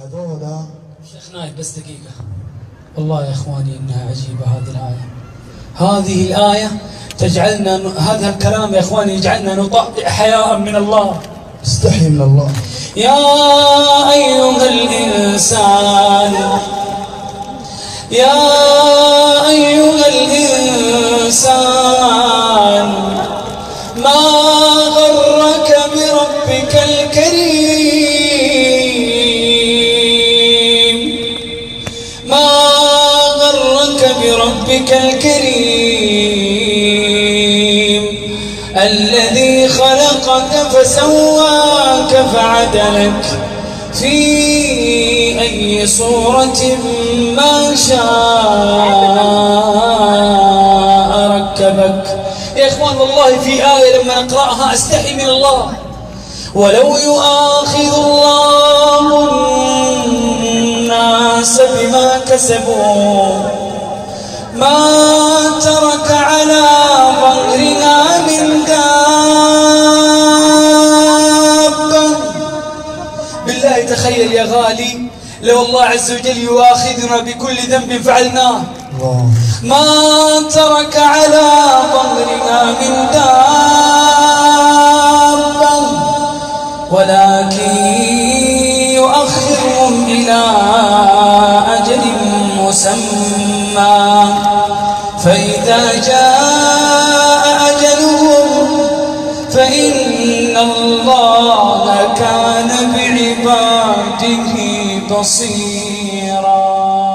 هذولا شيخ نايف بس دقيقة. والله يا إخواني إنها عجيبة هذه الآية. هذه الآية تجعلنا هذا الكلام يا إخواني يجعلنا نطأ حياء من الله. استحي من الله. يا أيها الإنسان يا أيها بربك الكريم. الذي خلقك فسواك فعدلك. في أي صورة ما شاء ركبك. يا إخوان والله في آية لما أقرأها أستحي من الله. ولو يؤاخذ الله الناس بما كسبوا ما ترك على ظهرنا من دابة. بالله تخيل يا غالي لو الله عز وجل يؤاخذنا بكل ذنب فعلناه. ما ترك على ظهرنا من دابة. ولكن يؤخرهم إلى أجل مسمى. فإذا جاء أجلهم فإن الله كان بعباده بصيراً